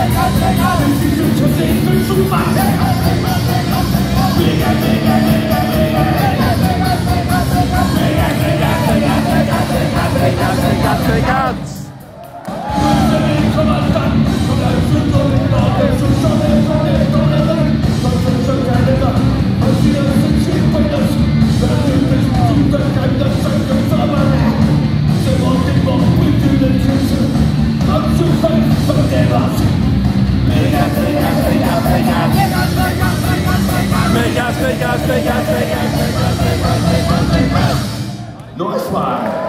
I got to take 马 Vegas, Vegas, Vegas, Vegas, Vegas, Vegas, Vegas, Vegas. Nice one.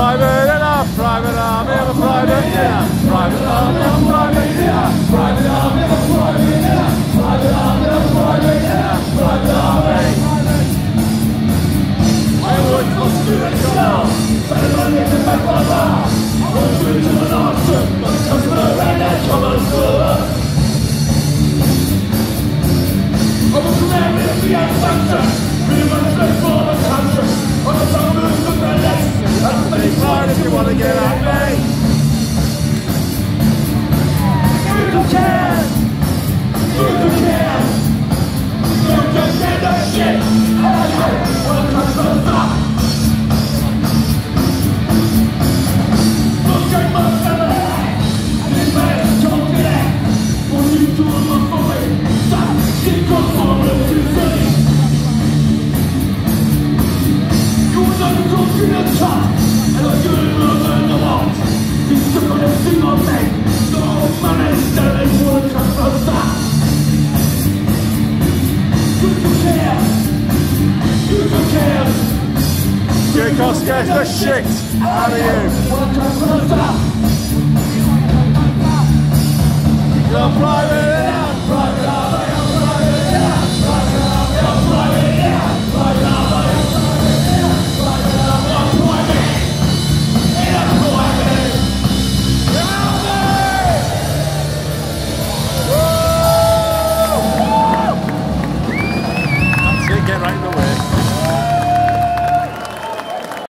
Private dinner, private army, I'm a private dinner. Private army, I'm a private dinner. Private army, I'm a private dinner. Private army, I'm a private dinner. Private army. I would trust you and sell. Better than you can make my laugh. I want you to an option, Because scares the shit out of you. You're private